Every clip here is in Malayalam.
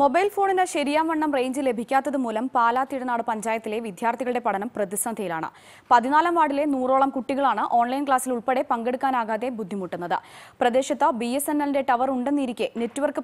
മൊബൈൽ ഫോണിന് ശരിയാവണ്ണം റേഞ്ച് ലഭിക്കാത്തത് മൂലം പാലാ തിരുനാട് പഞ്ചായത്തിലെ വിദ്യാർത്ഥികളുടെ പഠനം പ്രതിസന്ധിയിലാണ്. പതിനാലാം വാർഡിലെ നൂറോളം കുട്ടികളാണ് ഓൺലൈൻ ക്ലാസ്സിൽ ഉൾപ്പെടെ പങ്കെടുക്കാനാകാതെ ബുദ്ധിമുട്ടുന്നത്. പ്രദേശത്ത് ബി ടവർ ഉണ്ടെന്നിരിക്കെ നെറ്റ്വർക്ക്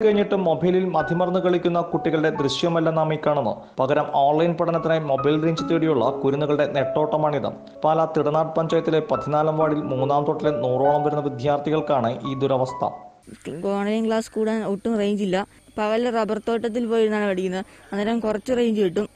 കഴിഞ്ഞിട്ട് മൊബൈലിൽ മതിമറന്ന് കളിക്കുന്ന കുട്ടികളുടെ ദൃശ്യമല്ല നാം ഈ കാണുന്നത്. പകരം ഓൺലൈൻ പഠനത്തിനായി മൊബൈൽ റേഞ്ച് തേടിയുള്ള കുരുന്നുകളുടെ നെട്ടോട്ടമാണിത്. പാല തിടനാട് പഞ്ചായത്തിലെ പതിനാലാം വാർഡിൽ മൂന്നാം തൊട്ടിലെ നൂറോളം വരുന്ന വിദ്യാർത്ഥികൾക്കാണ് ഈ ദുരവസ്ഥ. ഓൺലൈൻ ക്ലാസ് കൂടാൻ ഒട്ടും റേഞ്ച് ഇല്ല. പകൽ റബ്ബർ തോട്ടത്തിൽ പോയിരുന്നാണ് പഠിക്കുന്നത്. അന്നേരം കുറച്ച് റേഞ്ച് കിട്ടും.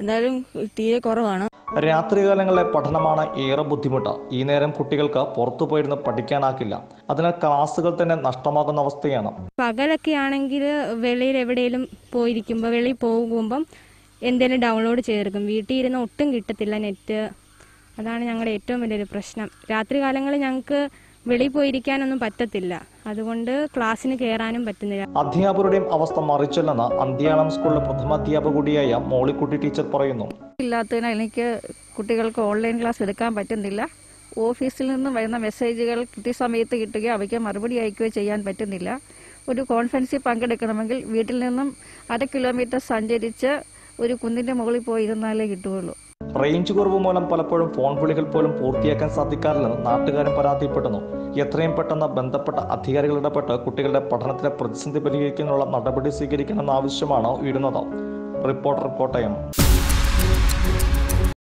എന്തായാലും തീരെ കുറവാണ്. രാത്രികാലങ്ങളിലെ പഠനമാണ് ഏറെ ബുദ്ധിമുട്ട്. ഈ നേരം കുട്ടികൾക്ക് പുറത്തു പോയിരുന്ന് പഠിക്കാനാക്കില്ല അതിനാൽ ക്ലാസ്സുകൾ തന്നെ നഷ്ടമാകുന്ന അവസ്ഥയാണ്. പകലൊക്കെ ആണെങ്കിൽ വെളിയിൽ എവിടെയെങ്കിലും പോയിരിക്കുമ്പോൾ വെളിയിൽ പോകുമ്പം എന്തെങ്കിലും ഡൗൺലോഡ് ചെയ്തെടുക്കും. വീട്ടിൽ ഇരുന്ന് ഒട്ടും കിട്ടത്തില്ല നെറ്റ്. അതാണ് ഞങ്ങളുടെ ഏറ്റവും വലിയൊരു പ്രശ്നം. രാത്രി കാലങ്ങളിൽ ഞങ്ങൾക്ക് വെളിയിൽ പോയിരിക്കാനൊന്നും പറ്റത്തില്ല. അതുകൊണ്ട് ക്ലാസ്സിന് കയറാനും പറ്റുന്നില്ല. അധ്യാപകരുടെയും അവസ്ഥ മറിച്ചല്ലെന്ന് അന്ത്യാളം സ്കൂളിലെ പ്രഥമാധ്യാപക കൂടിയായ മോളിക്കുട്ടി ടീച്ചർ പറയുന്നു. ഇല്ലാത്തതിനാൽ എനിക്ക് കുട്ടികൾക്ക് ഓൺലൈൻ ക്ലാസ് എടുക്കാൻ പറ്റുന്നില്ല. ഓഫീസിൽ നിന്ന് വരുന്ന മെസ്സേജുകൾ കൃത്യസമയത്ത് കിട്ടുകയോ അവയ്ക്ക് മറുപടി അയക്കുകയോ ചെയ്യാൻ പറ്റുന്നില്ല. ഒരു കോൺഫറൻസിൽ പങ്കെടുക്കണമെങ്കിൽ വീട്ടിൽ നിന്നും അര കിലോമീറ്റർ സഞ്ചരിച്ച് ഒരു കുന്നിന്റെ മുകളിൽ പോയി ഇരുന്നാലേ കിട്ടുകയുള്ളൂ. റേഞ്ച് കുറവ് മൂലം പലപ്പോഴും ഫോൺ വിളികൾ പോലും പൂർത്തിയാക്കാൻ സാധിക്കാറില്ലെന്ന് നാട്ടുകാരും പരാതിപ്പെടുന്നു. എത്രയും പെട്ടെന്ന് ബന്ധപ്പെട്ട അധികാരികൾ ഇടപെട്ട് കുട്ടികളുടെ പഠനത്തിലെ പ്രതിസന്ധി പരിഹരിക്കാനുള്ള നടപടി സ്വീകരിക്കണമെന്ന ആവശ്യമാണ് ഉയരുന്നത്. റിപ്പോർട്ടർ കോട്ടയം. Thank you.